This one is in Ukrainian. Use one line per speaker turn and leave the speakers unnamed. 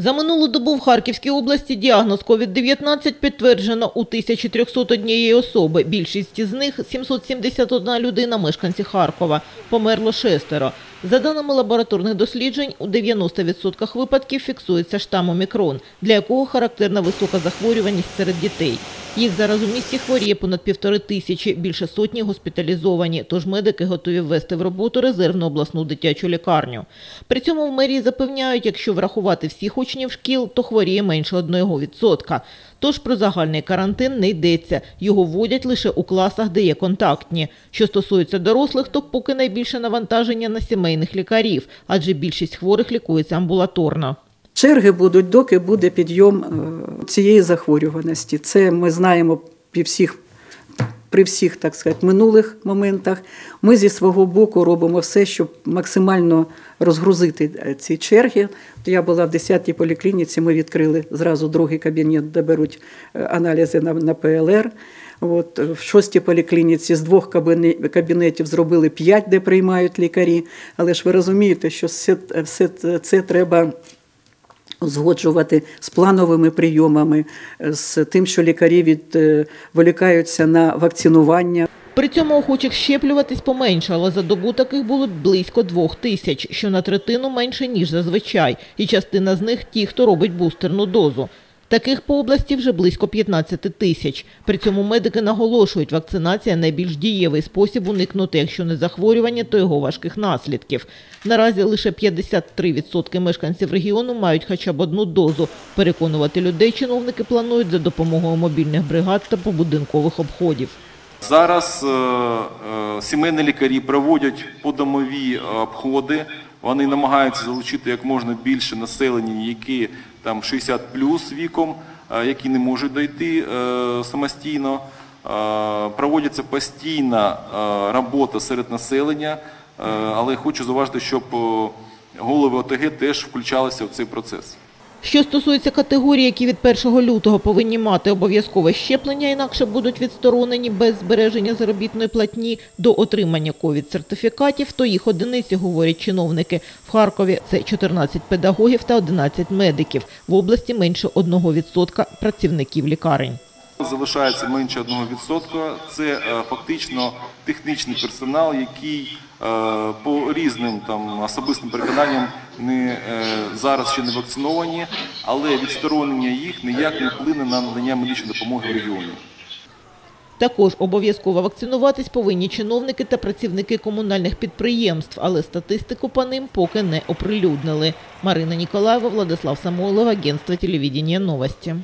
За минулу добу в Харківській області діагноз COVID-19 підтверджено у 1301 особи. Більшість з них – 771 людина, мешканці Харкова. Померло шестеро. За даними лабораторних досліджень, у 90% випадків фіксується штам омікрон, для якого характерна висока захворюваність серед дітей. Їх зараз у місті хворіє понад півтори тисячі, більше сотні госпіталізовані, тож медики готові ввести в роботу резервну обласну дитячу лікарню. При цьому в мерії запевняють, якщо врахувати всіх учнів шкіл, то хворіє менше 1%. Тож про загальний карантин не йдеться. Його вводять лише у класах, де є контактні. Що стосується дорослих, то поки найбільше навантаження на сімейних лікарів, адже більшість хворих лікується амбулаторно.
Черги будуть, доки буде підйом е, цієї захворюваності. Це ми знаємо при всіх, при всіх так сказати, минулих моментах. Ми зі свого боку робимо все, щоб максимально розгрузити е, ці черги. Я була в 10-й поліклініці, ми відкрили зразу другий кабінет, де беруть е, аналізи на, на ПЛР. От, в шостій поліклініці з двох кабінетів зробили п'ять, де приймають лікарі. Але ж ви розумієте, що все, все це треба узгоджувати з плановими прийомами, з тим, що лікарі відволікаються на вакцинування.
При цьому охочих щеплюватись поменшало. За добу таких було близько двох тисяч, що на третину менше, ніж зазвичай. І частина з них – ті, хто робить бустерну дозу. Таких по області вже близько 15 тисяч. При цьому медики наголошують, вакцинація – найбільш дієвий спосіб уникнути, якщо не захворювання, то його важких наслідків. Наразі лише 53% мешканців регіону мають хоча б одну дозу. Переконувати людей чиновники планують за допомогою мобільних бригад та побудинкових обходів.
Зараз е, е, сімейні лікарі проводять подомові е, обходи. Вони намагаються залучити як можна більше населення, які там 60 плюс віком, які не можуть дойти самостійно. Проводиться постійна робота серед населення, але хочу зауважити, щоб голови ОТГ теж включалися в цей процес.
Що стосується категорій, які від 1 лютого повинні мати обов'язкове щеплення, інакше будуть відсторонені без збереження заробітної платні до отримання ковід-сертифікатів, то їх одиниці, говорять чиновники. В Харкові це 14 педагогів та 11 медиків. В області менше 1% працівників лікарень.
Залишається менше 1%. Це е, фактично технічний персонал, який е, по різним там особистим переконанням не е, зараз ще не вакциновані, але відсторонення їх ніяк не вплине на надання медичної допомоги в регіоні.
Також обов'язково вакцинуватись повинні чиновники та працівники комунальних підприємств, але статистику по ним поки не оприлюднили. Марина Ніколаєва, Владислав Самойлов, агентство телевідення «Новості».